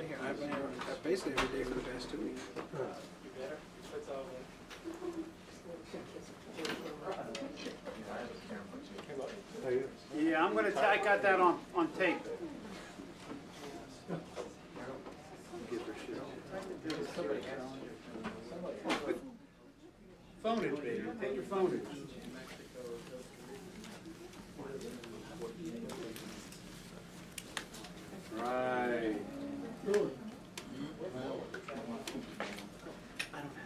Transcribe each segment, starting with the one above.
been here, I've been here uh, basically every day for the past two weeks. Yeah, I'm gonna, ta- I got that on, on tape. Phonage, baby, take your phonage. Right. I don't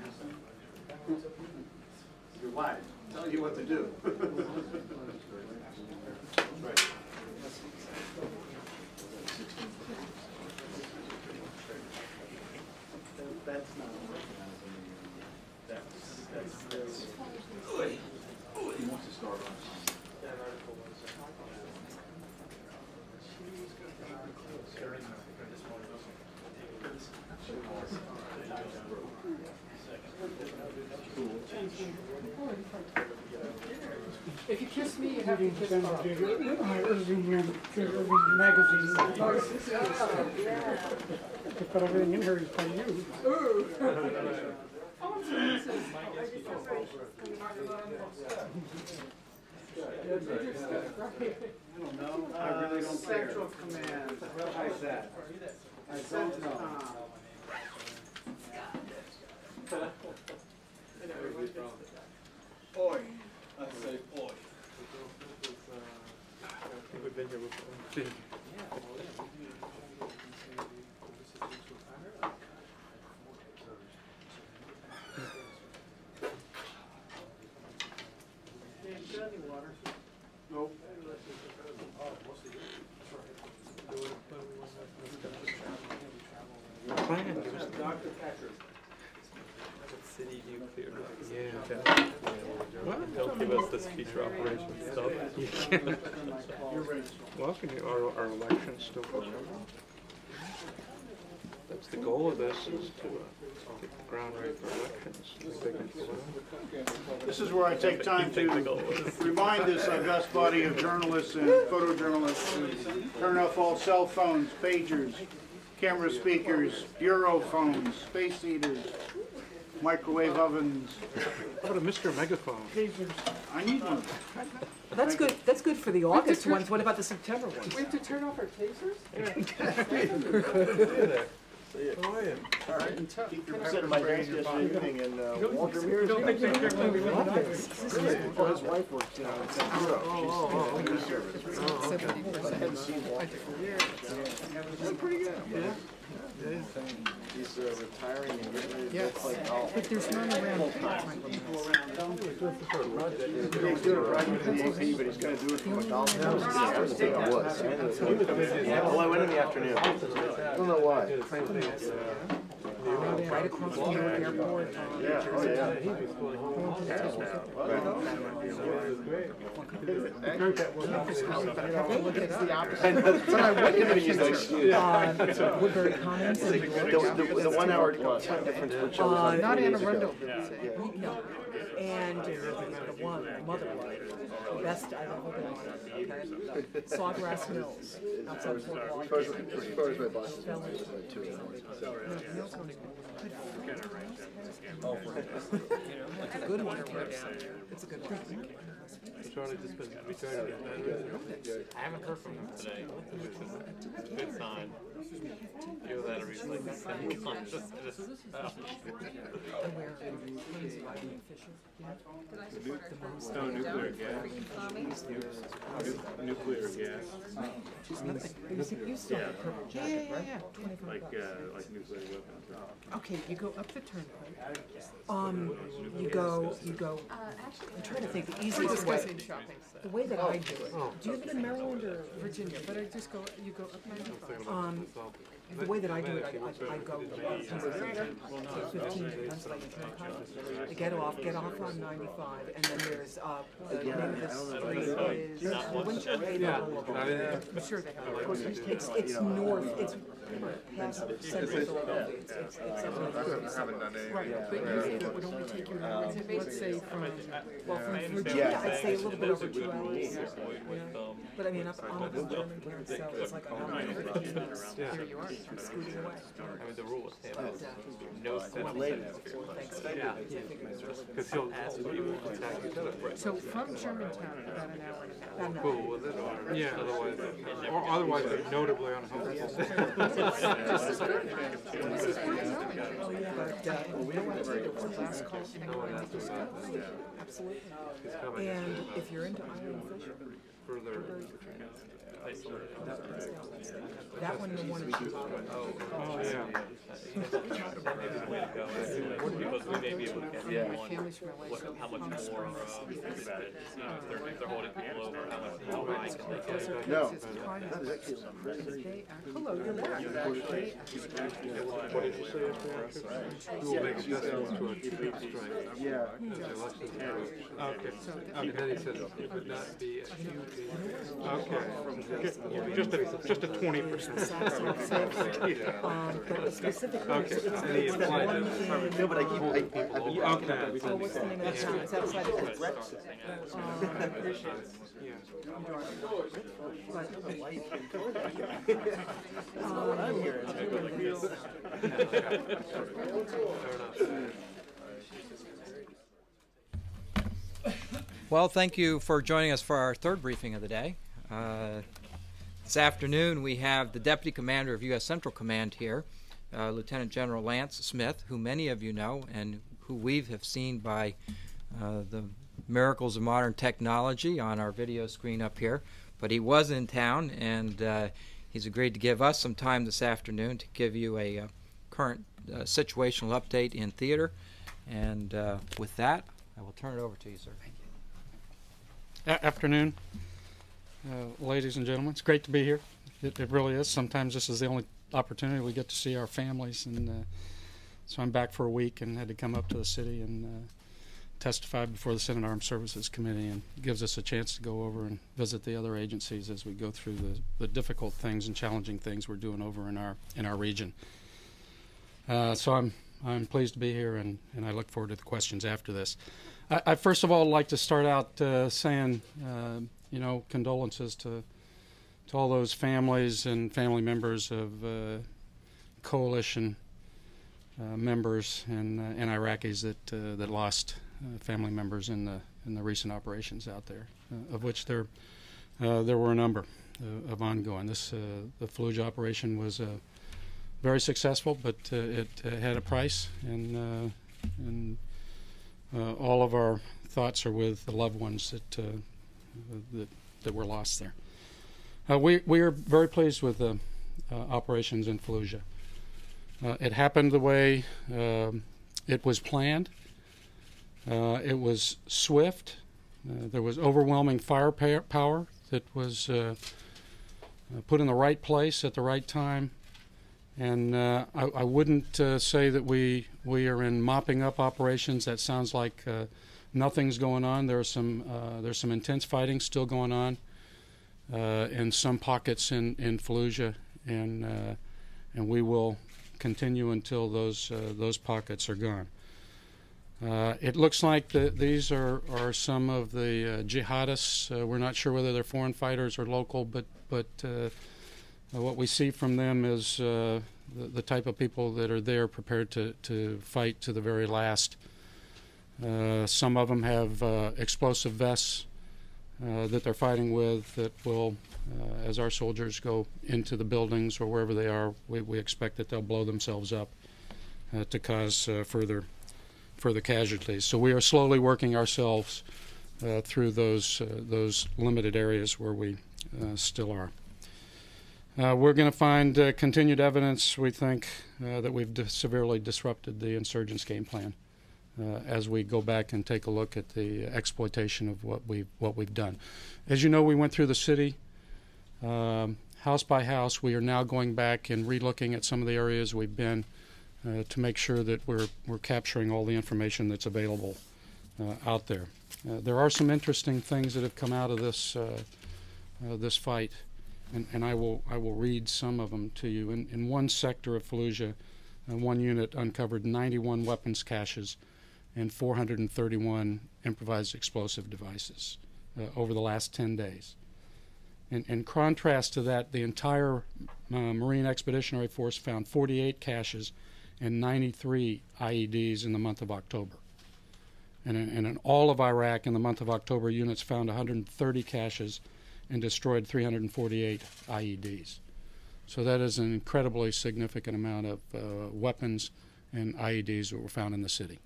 have them. Your wife, tell you what to do. Right. That's not. That's, that's, that's. He wants to start on. That article was. If you kiss me, you have to kiss Bob. it to you. Irving, Irving magazine. To put everything in here is by you. Ooh. Oh, I'm sorry, this is- oh, I don't know, I really don't care. Central Command, how's that? I don't know. Oi, I say oi. We've been here before. Nope. Plan, Dr. Patrick. city nuclear. Yeah. What? Don't give us this future operations stuff. Well, can you, are, are elections still going on? That's the goal of this, is to uh, get the ground ready for elections. Think they can pull it off? This is where I take time You think the to remind this august body of journalists and photojournalists to turn off all cell phones, pagers, camera speakers, bureau phones, space heaters, microwave ovens. What about a Mr. Megaphone? I need one. That's good, that's good for the August ones, what about the September ones? We have to turn off our tasers? Consider my dance yesterday evening in uh, Walter Mears. Don't think they care when we live in Well, his wife works, you know, in San Diego. She's in the news service. Seventy I percent. hadn't seen Walter. Pretty good. He's uh, retiring and getting ready to go play golf. But there's none around. He's doing it right with the AP, but he's gonna do it from a golf course. I was. Well, I went in the afternoon. I don't know why. Right across from Newark Airport. um, Yeah, oh, yeah. But I wouldn't even use the excuse. uh, Woodbury Commons. and- The, the, the one hour time difference for children. Uh, Not two Anne days ago. Arundel, did you say? No, and the one, Mother, the best I've ever been on, okay? Sawgrass Mills, outside Fort As far as, Lauderdale. as far as my boss is concerned, it like two in the morning. So, It's a good one, it's a good one. Charlie just been, we tried to get better. I haven't heard from him today, which is a good sign. Either that or he's like semi-conscious. Just- No nuclear gas. Nuclear gas, You see, you saw purple jacket, right? Like, uh, like nuclear weapons. Okay, you go up the turnpike. Um, you go, you go, I'm trying to think the easiest way, the way that I do it. Do you live in Maryland or? Virginia, but I just go, you go up ninety-five. Um, spoken the way that I do it, I, I, I go to Pennsylvania Turnpike, fifteen to Pennsylvania I get off, get off on ninety-five, and then there's, uh, the name uh, of the street is Winter Haven Boulevard. I'm sure they have. It's, it's north, it's past Central Philadelphia, it's, it's, it's up north. Right, but usually that would only take you an hour, let's say from, well, from Virginia, I'd say a little bit over two hours. With, But I mean, up on the German parents, so it's like an hour and here you are, scooting away. I mean, the rule with him is But, uh, no setup Thanks. Because he'll ask people to attack each other. So from Germantown, about an hour and a half. About. Cool with it, or Yeah. otherwise, Or otherwise, they're notably unhelpful. Just as good. This is pretty good. But, uh, no one did it was last call. no one asked about. Absolutely. And if you're into island fishing, further isolated. That one, the one in Chicago. Oh, yeah. That may be the way to go, because we may be able to get Yeah. one, My family's from LA, what, so how much Palm more, Springs. um, you know, if they're, if they're holding people over, how much more high can they get? No. It's private. They act- Hello, you're back. They act- What did you say after We will make adjustments to our tube strike. Yeah. Okay, and then he said it would not be a huge. Okay. Just a, just a twenty percent. Um, but specifically, Okay, it's, it's and that one it. in, No, but I keep, I, I, I've been talking about Okay. oh, what's the name of the town? It's outside of Pittsburgh. Well, thank you for joining us for our third briefing of the day. Uh, this afternoon, we have the Deputy Commander of U.S. Central Command here, uh, Lieutenant General Lance Smith, who many of you know and who we have seen by uh, the miracles of modern technology on our video screen up here. But he was in town, and uh, he's agreed to give us some time this afternoon to give you a uh, current uh, situational update in theater. And uh, with that, I will turn it over to you, sir. Thank you. A- Afternoon, uh, ladies and gentlemen. It's great to be here. It, it really is. Sometimes this is the only opportunity we get to see our families, and uh, so I'm back for a week and had to come up to the city and uh, testify before the Senate Armed Services Committee, and gives us a chance to go over and visit the other agencies as we go through the, the difficult things and challenging things we're doing over in our in our region. Uh, so I'm I'm pleased to be here, and, and I look forward to the questions after this. I, I first of all like to start out uh, saying, uh, you know, condolences to to all those families and family members of uh, coalition uh, members and uh, and Iraqis that uh, that lost uh, family members in the in the recent operations out there, uh, of which there uh, there were a number uh, of ongoing. This uh, the Fallujah operation was uh, very successful, but uh, it uh, had a price, and uh, and uh, all of our thoughts are with the loved ones that uh, that that were lost there. Uh, we we are very pleased with the uh, operations in Fallujah. Uh, it happened the way um, it was planned. Uh, it was swift. Uh, there was overwhelming firepower that was uh, put in the right place at the right time. And I, I wouldn't say that we we are in mopping up operations. That sounds like nothing's going on. There's some uh, there's some intense fighting still going on uh, in some pockets in in Fallujah, and uh, and we will continue until those uh, those pockets are gone. Uh, it looks like that these are, are some of the uh, jihadists. We're not sure whether they're foreign fighters or local, but but what we see from them is the, the type of people that are there prepared to, to fight to the very last. Uh, some of them have uh, explosive vests uh, that they're fighting with that will, as our soldiers go into the buildings or wherever they are, we, we expect that they'll blow themselves up to cause further further casualties. So we are slowly working ourselves uh, through those uh, those limited areas where we uh, still are. We're going to find continued evidence, we think, that we've severely disrupted the insurgents' game plan uh, as we go back and take a look at the exploitation of what we've, what we've done. As you know, we went through the city um, house by house. We are now going back and relooking at some of the areas we've been uh, to make sure that we're, we're capturing all the information that's available uh, out there. Uh, there are some interesting things that have come out of this, uh, uh, this fight and, and I will I will read some of them to you. In, in one sector of Fallujah, one unit uncovered 91 weapons caches and 431 improvised explosive devices uh, over the last 10 days. In, in contrast to that, the entire uh, Marine Expeditionary Force found 48 caches and 93 IEDs in the month of October. And in, and in all of Iraq, in the month of October, units found 130 caches and destroyed 348 IEDs. So that is an incredibly significant amount of uh, weapons and IEDs that were found in the city.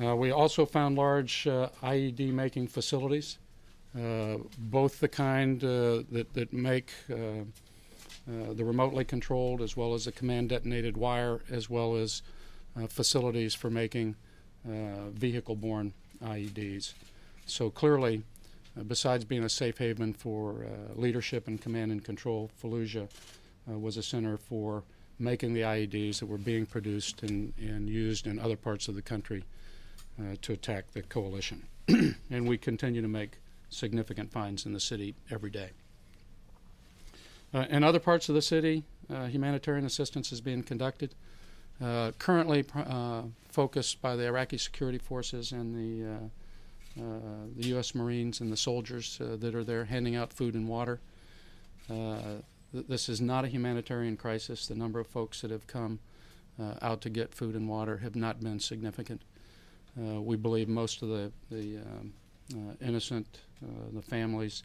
Uh, we also found large uh, IED making facilities, uh, both the kind uh, that, that make uh, uh, the remotely controlled as well as the command detonated wire, as well as facilities for making vehicle borne IEDs. So clearly, besides being a safe haven for leadership and command and control, Fallujah was a center for making the IEDs that were being produced and, and used in other parts of the country uh, to attack the coalition. and we continue to make significant finds in the city every day. Uh, in other parts of the city, uh, humanitarian assistance is being conducted. Uh, currently uh, focused by the Iraqi security forces and the, uh, the U.S. Marines and the soldiers that are there handing out food and water. Th this is not a humanitarian crisis. The number of folks that have come out to get food and water have not been significant. Uh, we believe most of the, the um, uh, innocent, uh, the families,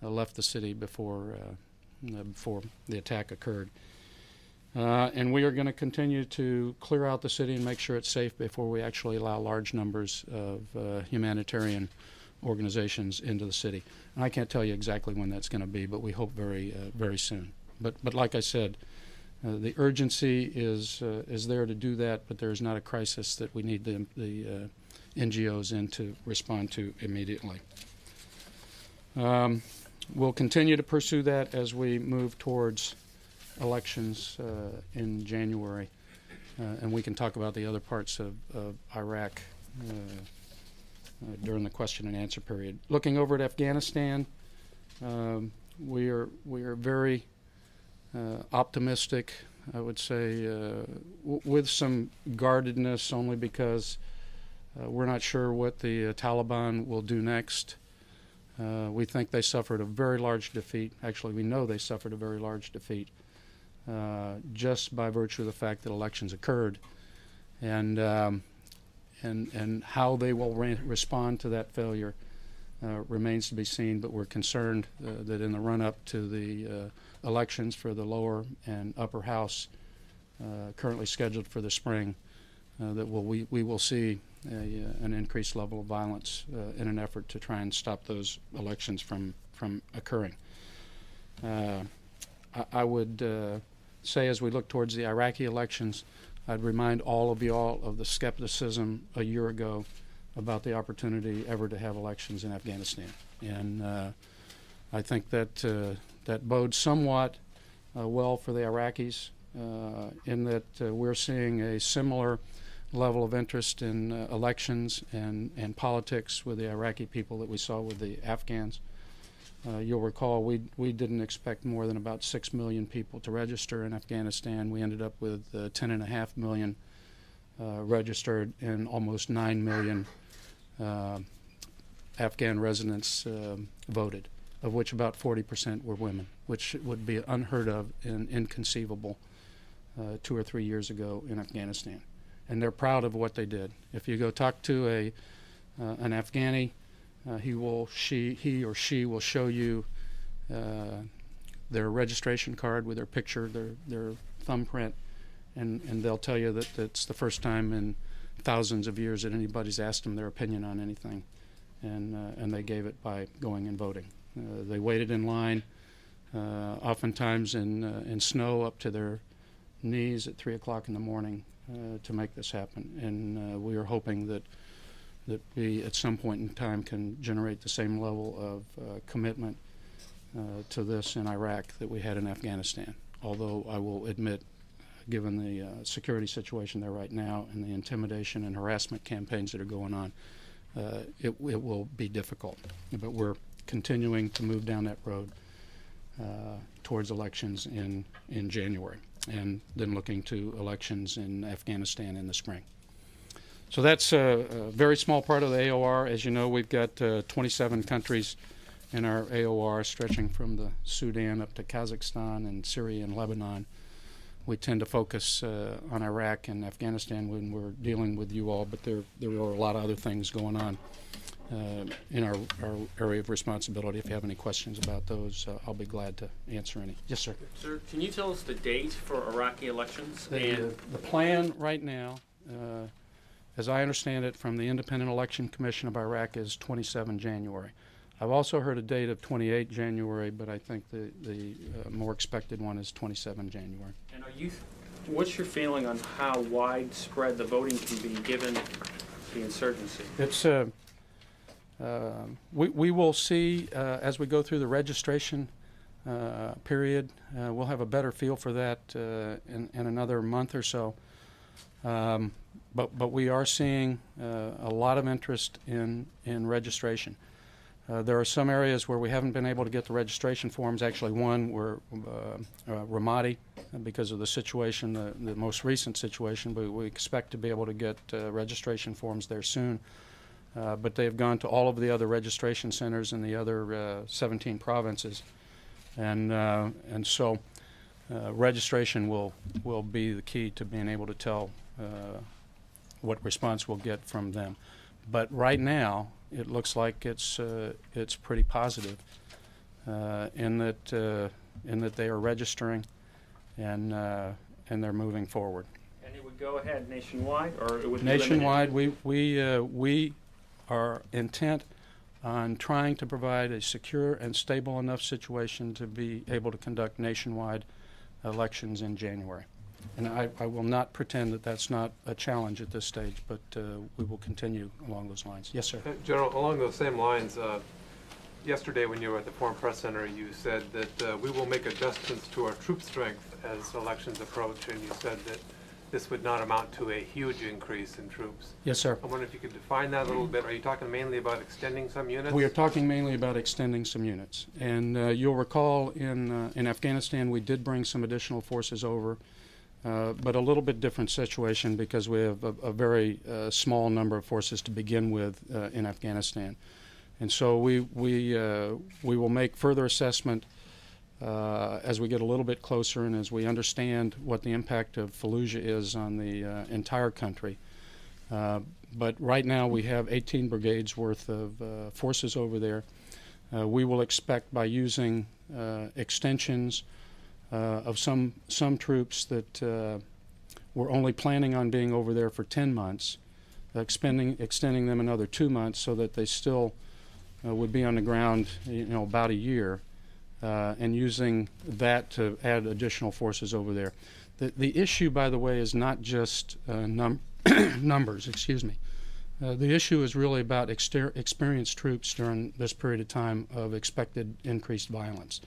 left the city before, before the attack occurred. Uh, and we are going to continue to clear out the city and make sure it's safe before we actually allow large numbers of uh, humanitarian organizations into the city. And I can't tell you exactly when that's going to be, but we hope very, uh, very soon. But, but like I said, uh, the urgency is uh, is there to do that, but there is not a crisis that we need the, the uh, NGOs in to respond to immediately. Um, we'll continue to pursue that as we move towards elections uh, in January, uh, and we can talk about the other parts of, of Iraq during the question and answer period. Looking over at Afghanistan, um, we are we are very uh, optimistic, I would say, uh, with some guardedness only because uh, we're not sure what the Taliban will do next. Uh, we think they suffered a very large defeat. Actually, we know they suffered a very large defeat uh, just by virtue of the fact that elections occurred, and um, and and how they will re respond to that failure uh, remains to be seen. But we're concerned that in the run-up to the elections for the lower and upper house uh, currently scheduled for the spring, uh, that will, we, we will see a, uh, an increased level of violence in an effort to try and stop those elections from, from occurring. I, I, would say as we look towards the Iraqi elections, I'd remind all of you all of the skepticism a year ago about the opportunity ever to have elections in Afghanistan. And uh, I think that uh, that bodes somewhat uh, well for the Iraqis uh, in that uh, we're seeing a similar level of interest in uh, elections and, and politics with the Iraqi people that we saw with the Afghans. Uh, you'll recall we, we didn't expect more than about 6 million people to register in Afghanistan. We ended up with uh, 10.5 million registered and almost 9 million Afghan residents voted of which about 40% were women, which would be unheard of and inconceivable uh, two or three years ago in Afghanistan. And they're proud of what they did. If you go talk to a uh, an Afghani, uh, he will she he or she will show you uh, their registration card with their picture, their their thumbprint, and and they'll tell you that it's the first time in thousands of years that anybody's asked them their opinion on anything, and uh, and they gave it by going and voting. Uh, they waited in line, uh, oftentimes in, uh, in snow up to their knees at 3 o'clock in the morning to make this happen. And we are hoping that, that we, at some point in time, can generate the same level of commitment to this in Iraq that we had in Afghanistan. Although I will admit given the uh, security situation there right now and the intimidation and harassment campaigns that are going on, uh, it, it, will be difficult. But we're continuing to move down that road uh, towards elections in, in January, and then looking to elections in Afghanistan in the spring. So that's a, a very small part of the AOR. As you know, we've got uh, 27 countries in our AOR stretching from the Sudan up to Kazakhstan and Syria and Lebanon. We tend to focus uh, on Iraq and Afghanistan when we're dealing with you all, but there there are a lot of other things going on uh, in our, our area of responsibility. If you have any questions about those, uh, I'll be glad to answer any. Yes, sir. Sir, can you tell us the date for Iraqi elections? The, and the plan right now, uh, as I understand it from the Independent Election Commission of Iraq, is 27 January. I've also heard a date of 28 January, but I think the, the uh, more expected one is 27 January. and are you? What's your feeling on how widespread the voting can be given the insurgency? It's uh, uh, we we will see uh, as we go through the registration uh, period. Uh, we'll have a better feel for that in, in another month or so. Um, but but we are seeing uh, a lot of interest in in registration. Uh, there are some areas where we haven't been able to get the registration forms. Actually, one were uh, Ramadi because of the situation, the, the most recent situation. But we expect to be able to get registration forms there soon. Uh, but they have gone to all of the other registration centers in the other uh, 17 provinces, and uh, and so uh, registration will will be the key to being able to tell uh, what response we'll get from them. But right now, it looks like it's uh, it's pretty positive uh, in that uh, in that they are registering and uh, and they're moving forward. And it would go ahead nationwide, or it would be? Nationwide, we we uh, we are intent on trying to provide a secure and stable enough situation to be able to conduct nationwide elections in January. And I, I will not pretend that that's not a challenge at this stage, but uh, we will continue along those lines. Yes, sir. Uh, General, along those same lines, uh, yesterday when you were at the Foreign Press Center, you said that uh, we will make adjustments to our troop strength as elections approach, and you said that this would not amount to a huge increase in troops. Yes, sir. I wonder if you could define that a little bit. Are you talking mainly about extending some units? We are talking mainly about extending some units. And uh, you'll recall in, uh, in Afghanistan, we did bring some additional forces over, uh, but a little bit different situation because we have a, a very uh, small number of forces to begin with uh, in Afghanistan. And so we, we, uh, we will make further assessment uh, as we get a little bit closer and as we understand what the impact of Fallujah is on the uh, entire country. Uh, but right now we have 18 brigades worth of uh, forces over there. Uh, we will expect by using uh, extensions of some some troops that we're only planning on being over there for 10 months, expending, extending them another two months so that they still would be on the ground, you know, about a year uh, and using that to add additional forces over there. The, the issue, by the way, is not just uh, num numbers, excuse me. Uh, the issue is really about exter- experienced troops during this period of time of expected increased violence.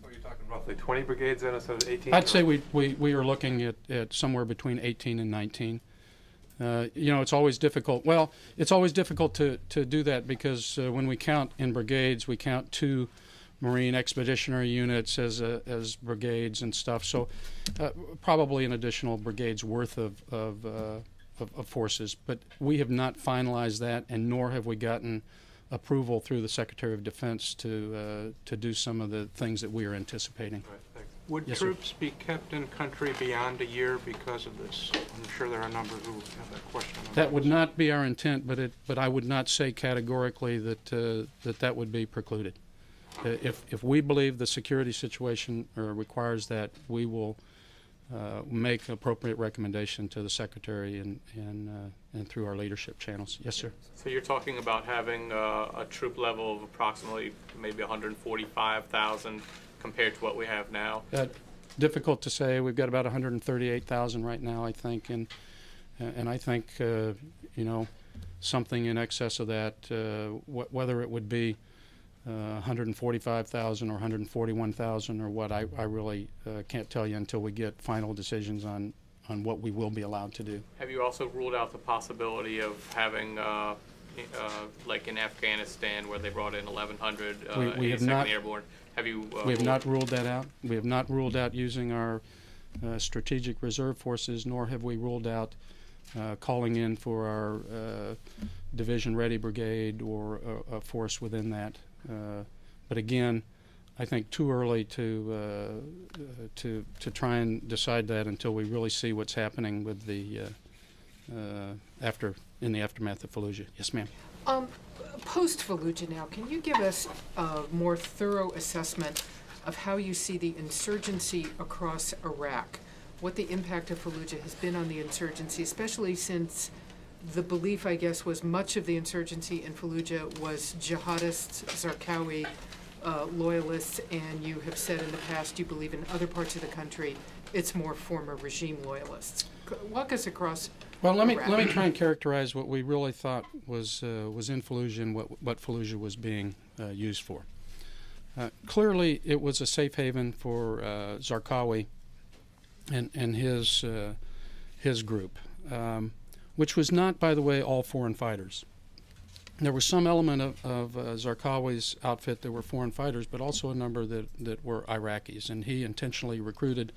So you're talking roughly 20 brigades then instead of 18? I'd say we, we, we are looking at, at somewhere between 18 and 19. Uh, you know, it's always difficult. Well, it's always difficult to, to do that because uh, when we count in brigades, we count two Marine Expeditionary Units as uh, as brigades and stuff. So uh, probably an additional brigade's worth of of, uh, of, of forces. But we have not finalized that, and nor have we gotten approval through the Secretary of Defense to uh, to do some of the things that we are anticipating. Right. Would Yes, sir. troops be kept in country beyond a year because of this? I'm sure there are a number who have that question. That would not be our intent, but it but I would not say categorically that uh, that that would be precluded. Uh, If, if we believe the security situation uh, requires that, we will uh, make appropriate recommendation to the secretary and, and, uh, and through our leadership channels. Yes, sir. So you're talking about having uh, a troop level of approximately maybe 145,000 compared to what we have now. Uh, Difficult to say. We've got about 138,000 right now, I think, and, and I think, uh, you know, something in excess of that, uh, wh- whether it would be uh, 145,000 or 141,000 or what, I, I really uh, can't tell you until we get final decisions on, on what we will be allowed to do. Have you also ruled out the possibility of having, uh, uh, like in Afghanistan, where they brought in 1,100 uh, We- we have not- Airborne? Have you? Uh, We have not ruled that out. We have not ruled out using our uh, strategic reserve forces, nor have we ruled out uh, calling in for our uh, division ready brigade or a force within that. Uh, but again, I think too early to uh, uh, to to try and decide that until we really see what's happening with the after in the aftermath of Fallujah. Yes, ma'am. Um, post Fallujah now, can you give us a more thorough assessment of how you see the insurgency across Iraq? What the impact of Fallujah has been on the insurgency, especially since the belief, I guess, was much of the insurgency in Fallujah was jihadists, Zarqawi uh, loyalists, and you have said in the past you believe in other parts of the country it's more former regime loyalists. Walk us across. Well, let me Iraq. let me try and characterize what we really thought was uh, was in Fallujah and what what Fallujah was being uh, used for. Uh, clearly, it was a safe haven for uh, Zarqawi and and his uh, his group, um, which was not, by the way, all foreign fighters. There was some element of, of uh, Zarqawi's outfit that were foreign fighters, but also a number that, that were Iraqis, and he intentionally recruited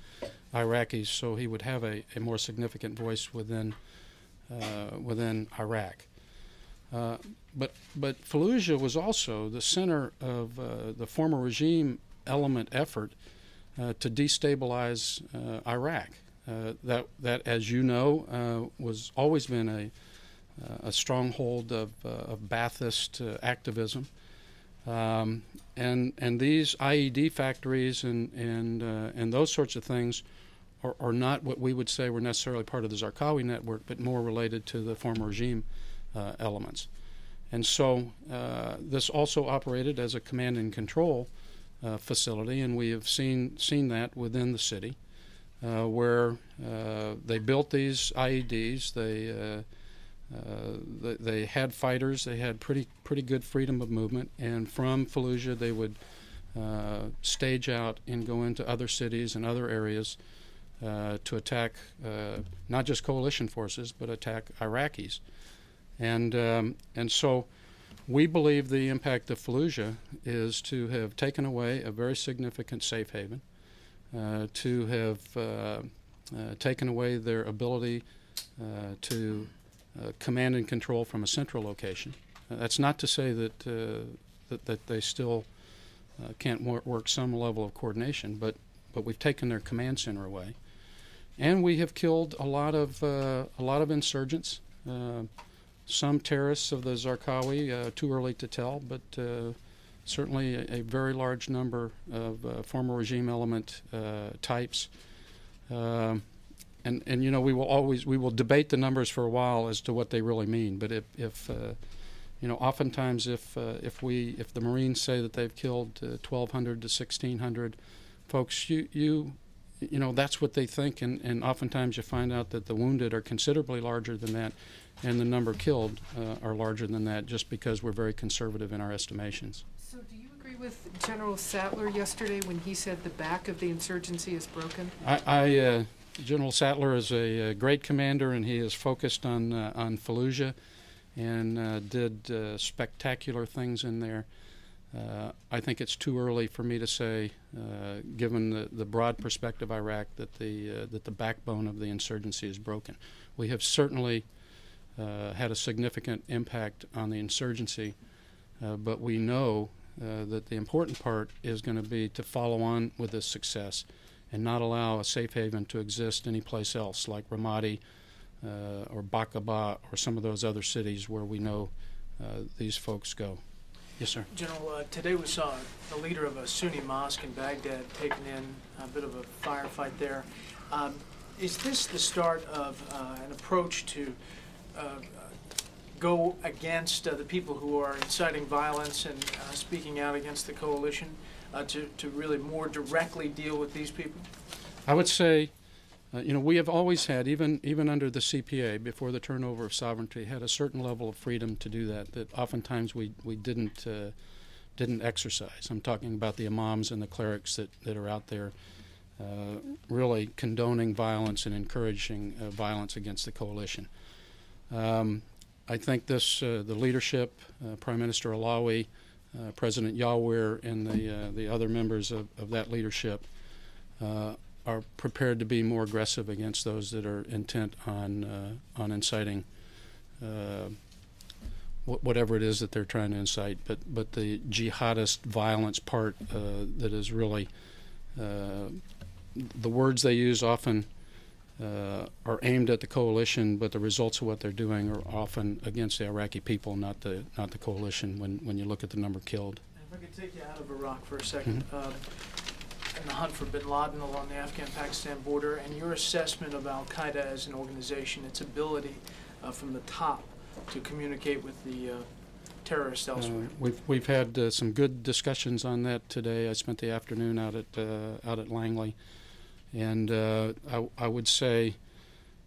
Iraqis so he would have a, a more significant voice within uh, within Iraq. Uh, but but Fallujah was also the center of uh, the former regime element effort uh, to destabilize uh, Iraq. Uh, that that, as you know, uh, was always been a a stronghold of, of Ba'athist activism. Um, and and these IED factories and and uh, and those sorts of things are, are not what we would say were necessarily part of the Zarqawi network, but more related to the former regime uh, elements. And so uh, this also operated as a command and control uh, facility, and we have seen seen that within the city, uh, where uh, they built these IEDs. They uh, they, they had fighters. They had pretty pretty good freedom of movement, and from Fallujah they would uh, stage out and go into other cities and other areas uh, to attack uh, not just coalition forces but attack Iraqis, and um, and so we believe the impact of Fallujah is to have taken away a very significant safe haven, uh, to have uh, taken away their ability to uh, command and control from a central location. Uh, that's not to say that, uh, that, that they still uh, can't wor- work some level of coordination, but, but we've taken their command center away. And we have killed a lot of, uh, a lot of insurgents, some terrorists of the Zarqawi, too early to tell, but certainly a, a, very large number of former regime element types. Um, and and you know we will always we will debate the numbers for a while as to what they really mean. But if if uh, you know, oftentimes if uh, if we if the Marines say that they've killed uh, 1,200 to 1,600 folks, you you you know that's what they think, and and oftentimes you find out that the wounded are considerably larger than that, and the number killed uh, are larger than that, just because we're very conservative in our estimations. So do you agree with General Sattler yesterday when he said the back of the insurgency is broken? I. I uh, General Sattler is a, a, great commander, and he is focused on uh, on Fallujah, and uh, did uh, spectacular things in there. Uh, I think it's too early for me to say, uh, given the, the broad perspective of Iraq, that the uh, that the backbone of the insurgency is broken. We have certainly had a significant impact on the insurgency, but we know that the important part is going to be to follow on with this success and not allow a safe haven to exist anyplace else, like Ramadi uh, or Baqubah or some of those other cities where we know uh, these folks go. Yes, sir. General, uh, today we saw the leader of a Sunni mosque in Baghdad taken in, a bit of a firefight there. Um, is this the start of uh, an approach to uh, go against uh, the people who are inciting violence and speaking out against the coalition? uh, to, to really more directly deal with these people? I would say, uh, you know, we have always had, even even under the CPA, before the turnover of sovereignty, had a certain level of freedom to do that. That oftentimes we we didn't uh, didn't exercise. I'm talking about the imams and the clerics that, that are out there, uh, really condoning violence and encouraging uh, violence against the coalition. Um, I think this uh, the leadership, Prime Minister Allawi. Uh, President Yawar and the uh, the other members of, of that leadership uh, are prepared to be more aggressive against those that are intent on on inciting wh- whatever it is that they're trying to incite. But but the jihadist violence part uh, that is really uh, the words they use often uh, are aimed at the coalition, but the results of what they're doing are often against the Iraqi people, not the not the coalition. When when you look at the number killed. If I could take you out of Iraq for a 2nd um, and the hunt for bin Laden along the Afghan-Pakistan border, and your assessment of Al Qaeda as an organization, its ability uh, from the top to communicate with the uh, terrorists elsewhere. Uh, we've we've had uh, some good discussions on that today. I spent the afternoon out at uh, out at Langley, and uh, I, I would say,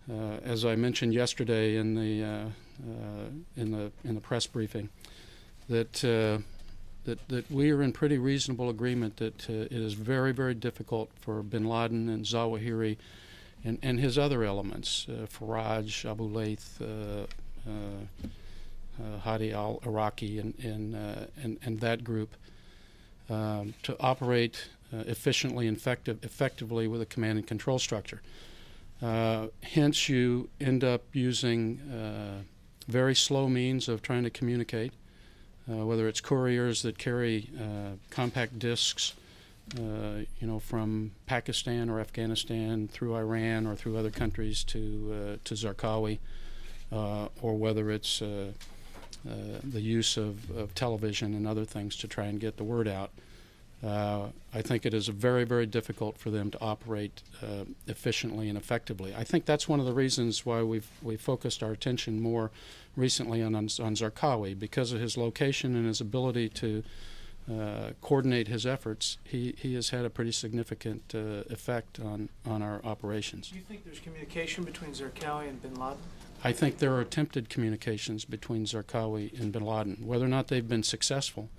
uh, as I mentioned yesterday in the uh, uh, in the in the press briefing, that. Uh, that, that we are in pretty reasonable agreement that it is very, very difficult for bin Laden and Zawahiri and, and his other elements, Faraj, Abu Laith, Hadi al Iraqi, and, and, and, and that group um, to operate uh, efficiently and effective, effectively with a command and control structure. Uh, hence, you end up using uh, very slow means of trying to communicate, uh, whether it's couriers that carry uh, compact discs. Uh, you know, from Pakistan or Afghanistan through Iran or through other countries to to Zarqawi, or whether it's the use of, of television and other things to try and get the word out. Uh, I think it is very, very difficult for them to operate uh, efficiently and effectively. I think that's one of the reasons why we've we focused our attention more recently on, on, on Zarqawi because of his location and his ability to uh, coordinate his efforts. He, he has had a pretty significant uh, effect on, on our operations. Do you think there's communication between Zarqawi and bin Laden? I think there are attempted communications between Zarqawi and bin Laden. Whether or not they've been successful,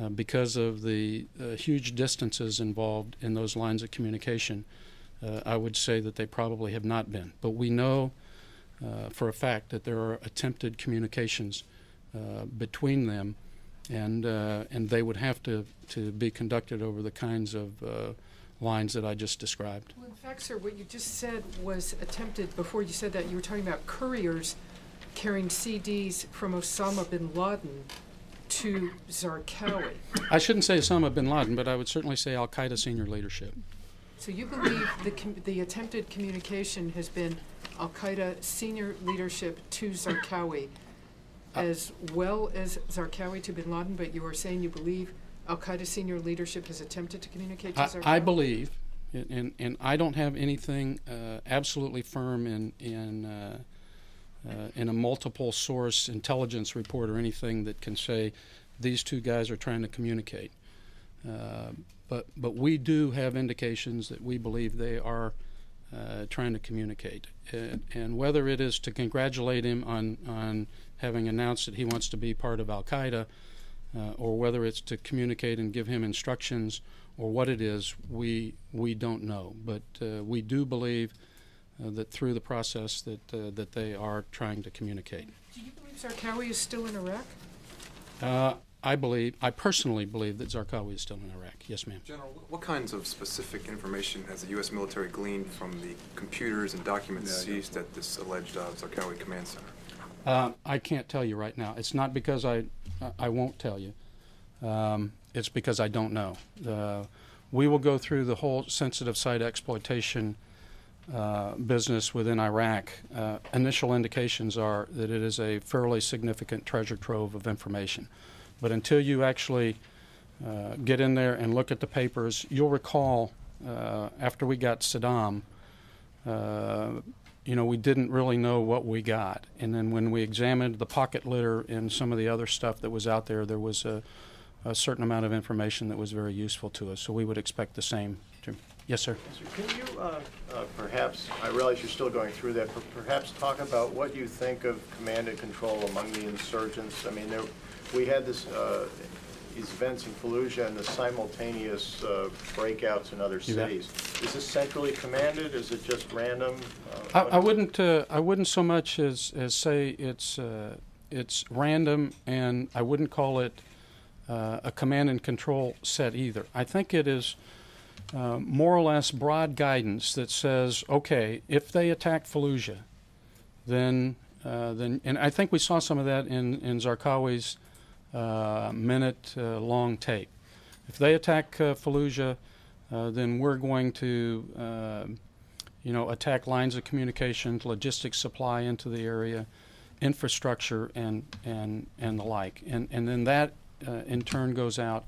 uh, because of the uh, huge distances involved in those lines of communication, uh, I would say that they probably have not been. But we know uh, for a fact that there are attempted communications uh, between them, and and they would have to, to be conducted over the kinds of lines that I just described. Well, in fact, sir, what you just said was attempted, before you said that, you were talking about couriers carrying CDs from Osama bin Laden to Zarqawi. I shouldn't say Osama bin Laden, but I would certainly say Al Qaeda senior leadership. So you believe the, com- the attempted communication has been Al Qaeda senior leadership to Zarqawi, as well as Zarqawi to bin Laden, but you are saying you believe Al Qaeda senior leadership has attempted to communicate to I, Zarqawi? I believe, and, and, and I don't have anything uh, absolutely firm in in uh, uh, in a multiple source intelligence report or anything that can say these two guys are trying to communicate. Uh, but but we do have indications that we believe they are uh, trying to communicate, and, and whether it is to congratulate him on on having announced that he wants to be part of Al Qaeda uh, or whether it's to communicate and give him instructions, or what it is, we we don't know. But uh, we do believe uh, that through the process that uh, that they are trying to communicate. Do you believe Zarqawi is still in Iraq? Uh, I believe, I personally believe that Zarqawi is still in Iraq. Yes, ma'am. General, what kinds of specific information has the U.S. military gleaned from the computers and documents seized at this alleged uh, Zarqawi command center? Uh, I can't tell you right now. It's not because I, I won't tell you. Um, it's because I don't know. Uh, we will go through the whole sensitive site exploitation uh, business within Iraq. Uh, initial indications are that it is a fairly significant treasure trove of information. But until you actually uh, get in there and look at the papers, you'll recall uh, after we got Saddam, uh, you know, we didn't really know what we got. And then when we examined the pocket litter and some of the other stuff that was out there, there was a, a certain amount of information that was very useful to us. So we would expect the same. Yes, sir. Can you uh, uh, perhaps, I realize you're still going through that, but perhaps talk about what you think of command and control among the insurgents? I mean, there, we had this, uh, these events in Fallujah and the simultaneous uh, breakouts in other cities. Is this centrally commanded? Is it just random? Uh, I, I wouldn't. Uh, I wouldn't so much as, as say it's uh, it's random, and I wouldn't call it uh, a command and control set either. I think it is uh, more or less broad guidance that says, okay, if they attack Fallujah, then uh, then, and I think we saw some of that in, in Zarqawi's uh, minute uh, long tape. If they attack uh, Fallujah, then we're going to, you know, attack lines of communication, logistics supply into the area, infrastructure, and and and the like. And and then that in turn goes out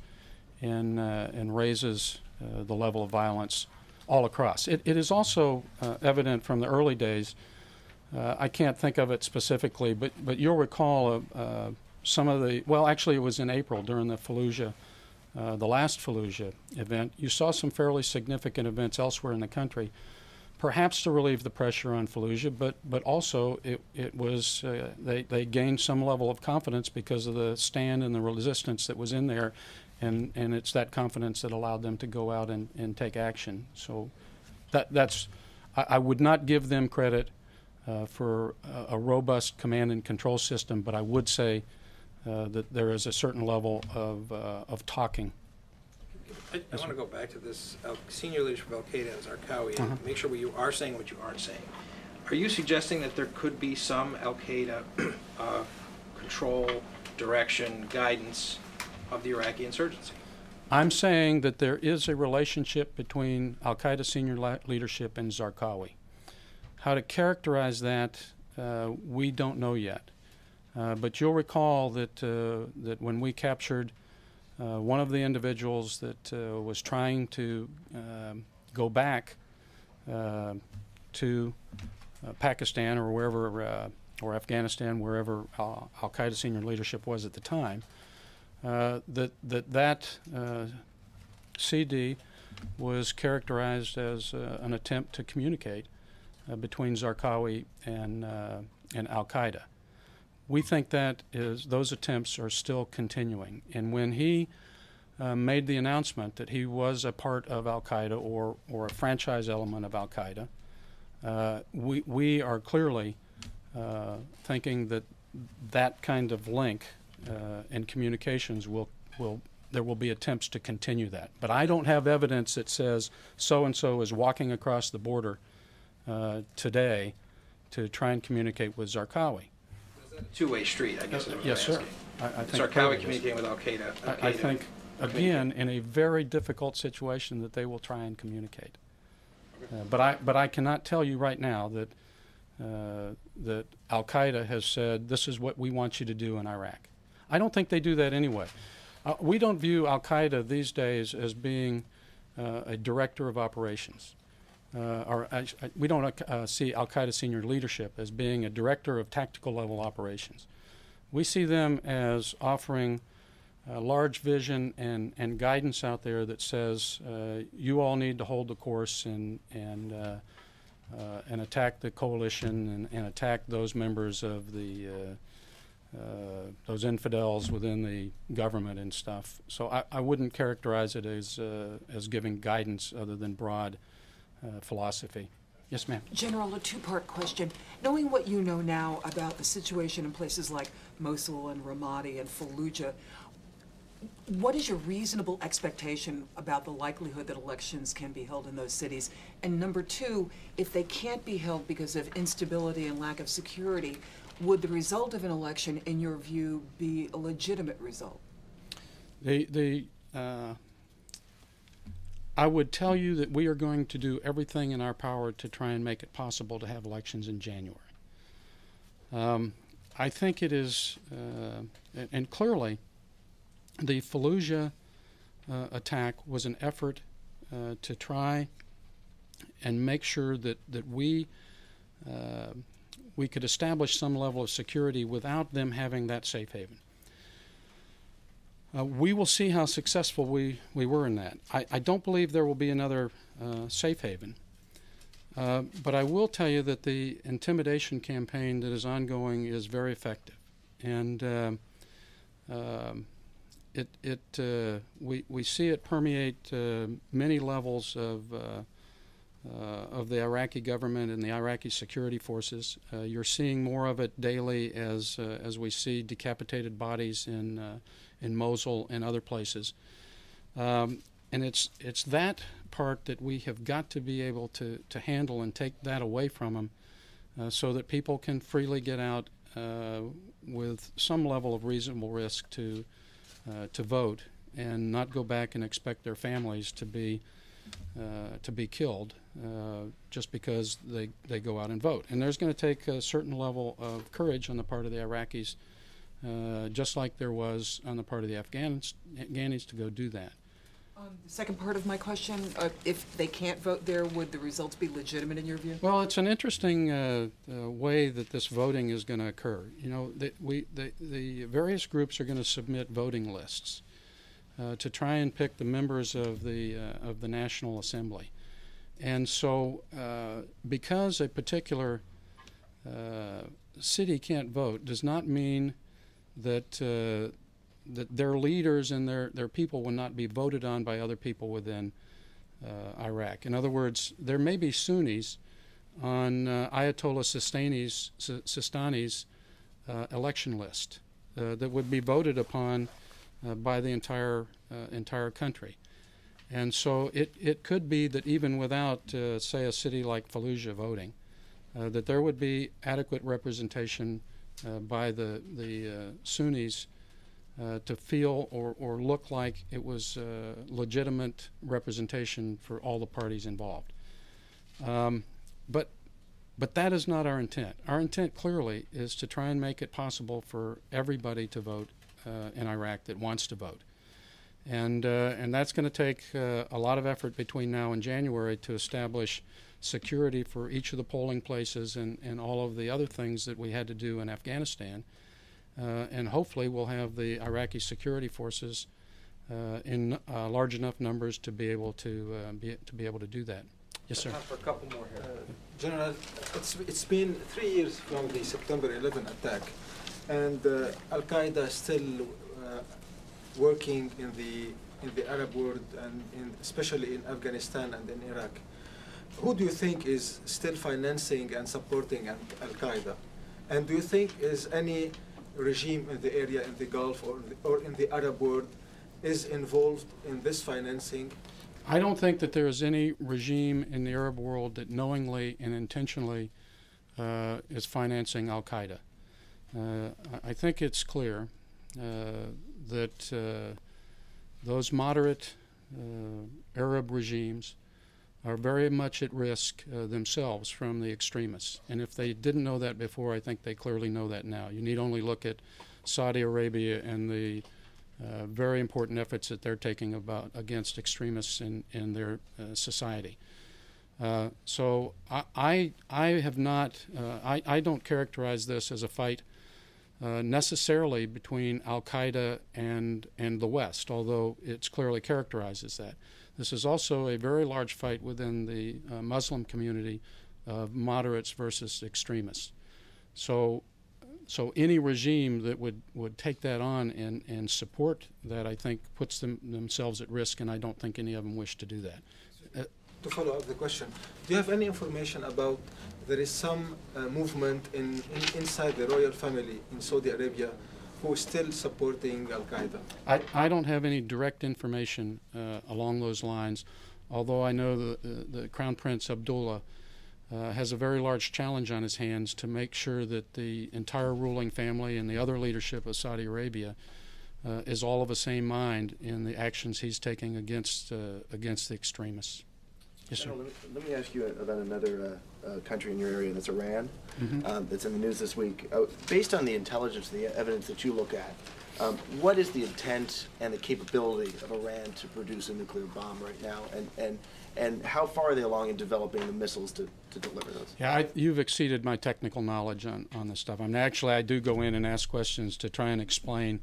and and raises uh, the level of violence all across. It, it is also uh, evident from the early days. Uh, I can't think of it specifically, but but you'll recall uh, some of the well, actually, it was in April during the Fallujah the last Fallujah event, you saw some fairly significant events elsewhere in the country, perhaps to relieve the pressure on Fallujah, but but also it it was they they gained some level of confidence because of the stand and the resistance that was in there, and and it's that confidence that allowed them to go out and, and take action. So that that's I, I would not give them credit uh, for a, a robust command and control system, but I would say uh, that there is a certain level of, uh, of talking. I, I want to go back to this uh, senior leadership of Al Qaeda and Zarqawi and make sure what you are saying what you aren't saying. Are you suggesting that there could be some Al Qaeda uh, control, direction, guidance of the Iraqi insurgency? I'm saying that there is a relationship between Al Qaeda senior leadership and Zarqawi. How to characterize that, uh, we don't know yet. Uh, but you'll recall that uh, that when we captured uh, one of the individuals that uh, was trying to um, go back uh, to Pakistan or wherever or Afghanistan, wherever Al Qaeda senior leadership was at the time, that that that uh, CD was characterized as uh, an attempt to communicate uh, between Zarqawi and uh, and Al Qaeda. We think that is those attempts are still continuing. And when he uh, made the announcement that he was a part of Al Qaeda or or a franchise element of Al Qaeda, uh, we we are clearly uh, thinking that that kind of link uh, and communications will will there will be attempts to continue that. But I don't have evidence that says so and so is walking across the border uh, today to try and communicate with Zarqawi. Two-way street, I guess I'm Yes, sir. I, I think Zarqawi communicating with Al Qaeda. Al I, I think again in a very difficult situation that they will try and communicate. Uh, but I but I cannot tell you right now that uh, that Al Qaeda has said this is what we want you to do in Iraq. I don't think they do that anyway. Uh, we don't view Al Qaeda these days as being uh, a director of operations. Uh, or we don't uh, see Al Qaeda senior leadership as being a director of tactical level operations. We see them as offering a large vision and, and guidance out there that says uh, you all need to hold the course and and uh, uh, and attack the coalition and, and attack those members of the uh, those infidels within the government and stuff. So I, I wouldn't characterize it as uh, as giving guidance other than broad uh, philosophy. Yes, ma'am. General, a two-part question. Knowing what you know now about the situation in places like Mosul and Ramadi and Fallujah, what is your reasonable expectation about the likelihood that elections can be held in those cities? And number two, if they can't be held because of instability and lack of security, would the result of an election, in your view, be a legitimate result? The the uh, I would tell you that we are going to do everything in our power to try and make it possible to have elections in January. Um, I think it is, uh, and, and clearly, the Fallujah uh, attack was an effort uh, to try and make sure that that we. We could establish some level of security without them having that safe haven. Uh, we will see how successful we, we were in that. I, I don't believe there will be another uh, safe haven. Uh, but I will tell you that the intimidation campaign that is ongoing is very effective. And um, um, it, it, uh, we, we see it permeate uh, many levels of, uh, of the Iraqi government and the Iraqi security forces. Uh, you're seeing more of it daily as, uh, as we see decapitated bodies in, uh, in Mosul and other places. Um, and it's, it's that part that we have got to be able to, to handle and take that away from them uh, so that people can freely get out uh, with some level of reasonable risk to uh, to vote and not go back and expect their families to be uh, to be killed uh, just because they, they go out and vote. And there's going to take a certain level of courage on the part of the Iraqis, uh, just like there was on the part of the Afghans, Afghanis to go do that. Um, the second part of my question, uh, if they can't vote there, would the results be legitimate in your view? Well, it's an interesting uh, uh, way that this voting is going to occur. You know, the, we, the, the various groups are going to submit voting lists uh, to try and pick the members of the uh, of the National Assembly. And so, uh, because a particular uh, city can't vote, does not mean that uh, that their leaders and their their people will not be voted on by other people within uh, Iraq. In other words, there may be Sunnis on Ayatollah Sistani's, Sistani's election list that would be voted upon by the entire uh, entire country. And so it, it could be that even without, uh, say, a city like Fallujah voting, that there would be adequate representation by the, the Sunnis uh, to feel or, or look like it was uh, legitimate representation for all the parties involved. Um, but, but that is not our intent. Our intent clearly is to try and make it possible for everybody to vote uh, in Iraq that wants to vote. And, uh, and that's going to take uh, a lot of effort between now and January to establish security for each of the polling places and, and all of the other things that we had to do in Afghanistan. Uh, and hopefully we'll have the Iraqi security forces uh, in uh, large enough numbers to be able to be to be able to do that. Yes, sir. For a couple more here. General, it's it's been three years from the September 11 attack and uh, Al Qaeda is still uh, working in the in the Arab world and in, especially in Afghanistan and in Iraq. Who do you think is still financing and supporting Al Qaeda? And do you think is any regime in the area in the Gulf or, or in the Arab world is involved in this financing? I don't think that there is any regime in the Arab world that knowingly and intentionally uh, is financing Al Qaeda. Uh, I think it's clear uh, that uh, those moderate Arab regimes are very much at risk uh, themselves from the extremists. And if they didn't know that before, I think they clearly know that now. You need only look at Saudi Arabia and the uh, very important efforts that they're taking about against extremists in, in their uh, society. so I, I, I, have not, I, I don't characterize this as a fight uh, necessarily between Al Qaeda and, and the West, although it clearly characterizes that. This is also a very large fight within the uh, Muslim community of moderates versus extremists. So, so any regime that would, would take that on and, and support that, I think, puts them, themselves at risk, and I don't think any of them wish to do that. To follow up the question, do you have any information about there is some uh, movement in, in, inside the royal family in Saudi Arabia who is still supporting Al Qaeda? I, I don't have any direct information uh, along those lines, although I know the, uh, the Crown Prince Abdullah uh, has a very large challenge on his hands to make sure that the entire ruling family and the other leadership of Saudi Arabia uh, is all of the same mind in the actions he's taking against uh, against the extremists. Yes, sir. Let me, let me ask you about another uh, uh, country in your area, that's Iran, Mhm. um, that's in the news this week. Uh, based on the intelligence, the evidence that you look at, um, what is the intent and the capability of Iran to produce a nuclear bomb right now, and and and how far are they along in developing the missiles to, to deliver those? Yeah, I, you've exceeded my technical knowledge on, on this stuff. I mean, actually, I do go in and ask questions to try and explain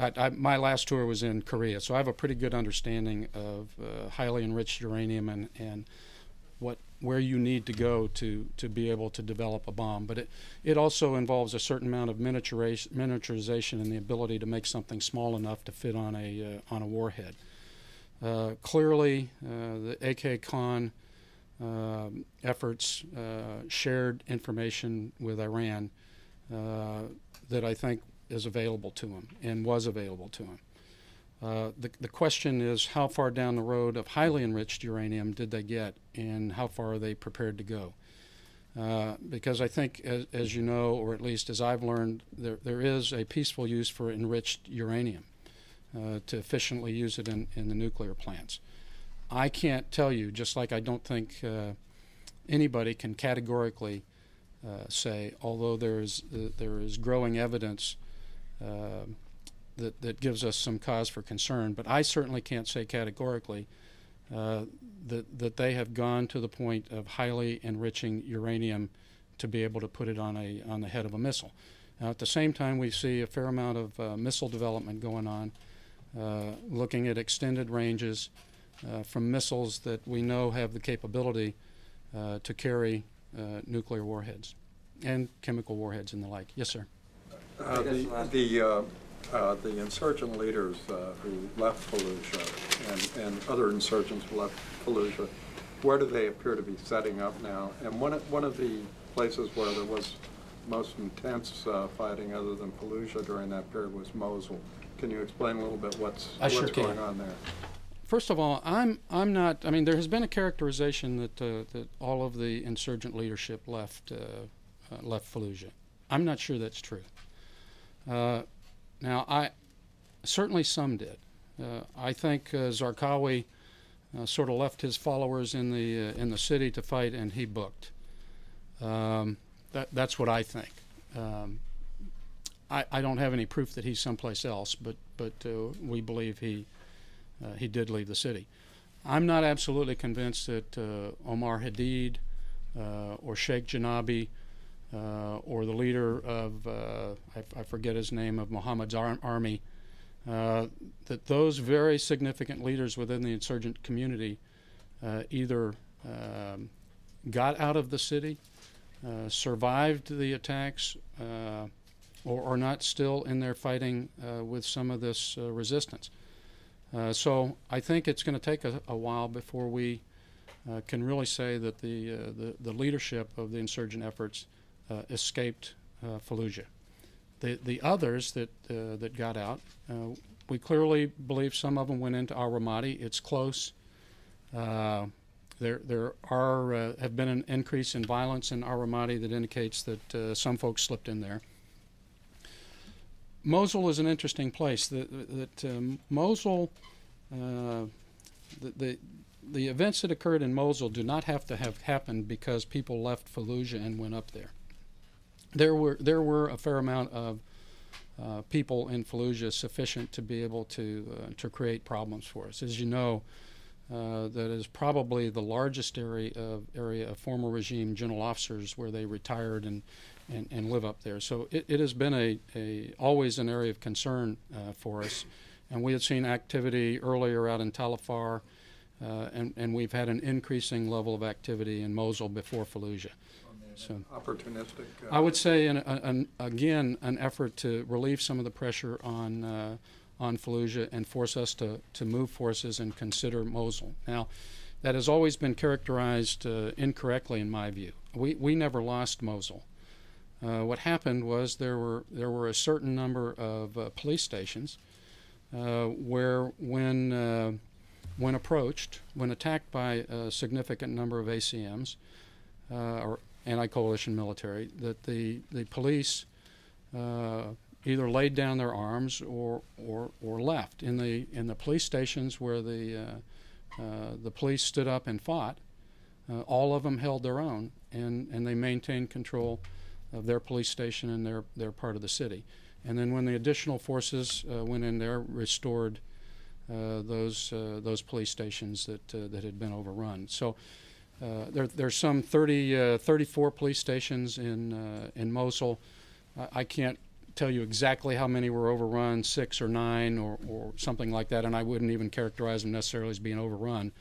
I, I, my last tour was in Korea, so I have a pretty good understanding of uh, highly enriched uranium and, and what where you need to go to to be able to develop a bomb. But it it also involves a certain amount of miniaturization, miniaturization and the ability to make something small enough to fit on a uh, on a warhead. Uh, clearly, uh, the AQ Khan um, efforts uh, shared information with Iran uh, that I think is available to him and was available to him. Uh, the, the question is how far down the road of highly enriched uranium did they get and how far are they prepared to go? Uh, because I think, as, as you know, or at least as I've learned, there, there is a peaceful use for enriched uranium uh, to efficiently use it in, in the nuclear plants. I can't tell you, just like I don't think uh, anybody can categorically uh, say, although there is, uh, there is growing evidence that, that gives us some cause for concern, but I certainly can't say categorically uh, that, that they have gone to the point of highly enriching uranium to be able to put it on, a, on the head of a missile. Now, at the same time, we see a fair amount of uh, missile development going on, uh, looking at extended ranges uh, from missiles that we know have the capability uh, to carry uh, nuclear warheads and chemical warheads and the like. Yes, sir. Uh, the the, uh, uh, the insurgent leaders uh, who left Fallujah and, and other insurgents who left Fallujah, where do they appear to be setting up now? And one of, one of the places where there was most intense uh, fighting other than Fallujah during that period was Mosul. Can you explain a little bit what's, what's sure going can. on there? First of all, I'm I'm not. I mean, there has been a characterization that uh, that all of the insurgent leadership left uh, uh, left Fallujah. I'm not sure that's true. Uh, now, I certainly some did. Uh, I think uh, Zarqawi sort of left his followers in the in the city to fight, and he booked. Um, that that's what I think. Um, I, I don't have any proof that he's someplace else, but but uh, we believe he uh, he did leave the city. I'm not absolutely convinced that uh, Omar Hadid or Sheikh Janabi uh, or the leader of, uh, I, I forget his name, of Muhammad's ar- army, uh, that those very significant leaders within the insurgent community uh, either um, got out of the city, uh, survived the attacks, or are not still in there fighting with some of this resistance. So I think it's going to take a, a, while before we uh, can really say that the, uh, the, the leadership of the insurgent efforts escaped uh, Fallujah. The the others that uh, that got out, we clearly believe some of them went into Al Ramadi. It's close. there there are have been an increase in violence in Al Ramadi that indicates that some folks slipped in there. Mosul is an interesting place. That, that um, Mosul, uh, the, the, the events that occurred in Mosul do not have to have happened because people left Fallujah and went up there. There were there were a fair amount of uh, people in Fallujah sufficient to be able to uh, to create problems for us. As you know, uh, that is probably the largest area of area of former regime general officers where they retired and and, and live up there. So it, it has been a, a always an area of concern uh, for us. And we had seen activity earlier out in Tal Afar, uh, and, and we've had an increasing level of activity in Mosul before Fallujah. So opportunistic. Uh, I would say, an, an, again, an effort to relieve some of the pressure on uh, on Fallujah and force us to, to move forces and consider Mosul. Now, that has always been characterized uh, incorrectly in my view. We, we never lost Mosul. Uh, what happened was there were there were a certain number of uh, police stations uh, where when uh, when approached, when attacked by a significant number of ACMs uh, or anti-coalition military, that the the police uh, either laid down their arms or, or or left in the in the police stations where the the police stood up and fought. all of them held their own and, and they maintained control of their police station and their, their part of the city. And then when the additional forces uh, went in there, restored uh, those, uh, those police stations that, uh, that had been overrun. So uh, there, there's some 30, 34 police stations in, in Mosul. I, can't tell you exactly how many were overrun, six or nine or, or something like that, and I wouldn't even characterize them necessarily as being overrun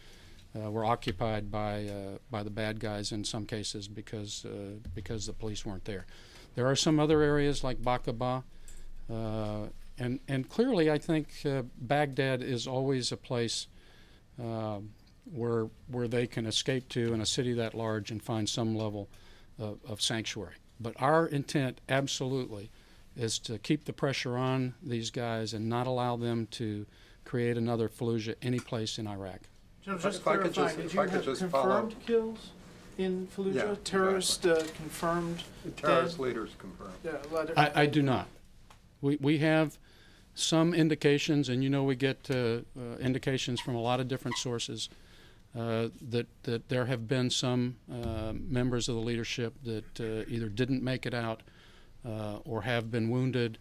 uh, were occupied by uh, by the bad guys in some cases because uh, because the police weren't there. There are some other areas like Baqubah, uh, and and clearly I think uh, Baghdad is always a place uh, where where they can escape to in a city that large and find some level of, of sanctuary. But our intent absolutely is to keep the pressure on these guys and not allow them to create another Fallujah any place in Iraq. So just If I could just- did you I have just follow- confirmed kills in Yeah, Fallujah? exactly. Terrorist uh, confirmed Terrorist dead? leaders confirmed. Yeah, letter- I, I do not. We, we have some indications, and you know we get uh, uh, indications from a lot of different sources, uh, that, that there have been some uh, members of the leadership that uh, either didn't make it out uh, or have been wounded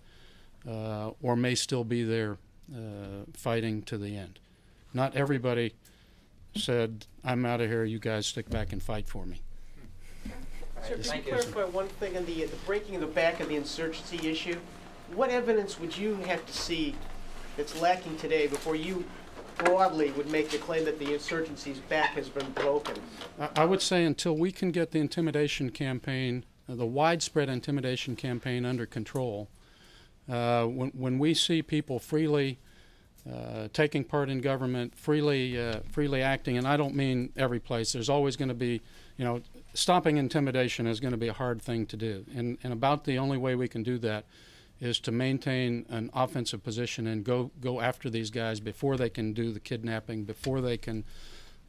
uh, or may still be there uh, fighting to the end. Not everybody said, I'm out of here, you guys stick back and fight for me. Sir, could you you. clarify one thing on the, the breaking of the back of the insurgency issue? What evidence would you have to see that's lacking today before you broadly would make the claim that the insurgency's back has been broken? I- would say until we can get the intimidation campaign, uh, the widespread intimidation campaign under control, uh, when, when we see people freely uh, taking part in government, freely, uh, freely acting, and I don't mean every place, there's always going to be, you know, stopping intimidation is going to be a hard thing to do. And, and about the only way we can do that is to maintain an offensive position and go, go after these guys before they can do the kidnapping, before they can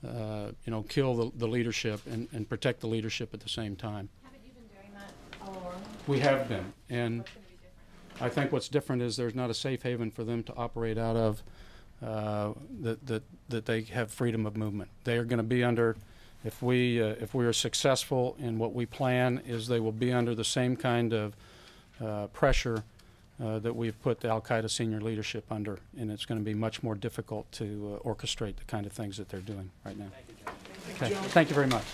uh, you know, kill the, the leadership and, and protect the leadership at the same time. Haven't you been doing that all along? We have been, and I think what's different is there's not a safe haven for them to operate out of, uh, that, that, that they have freedom of movement. They are going to be under, if we, uh, if we are successful in what we plan, is they will be under the same kind of uh, pressure uh, that we've put the Al Qaeda senior leadership under, and it's going to be much more difficult to uh, orchestrate the kind of things that they're doing right now. Okay, thank you very much.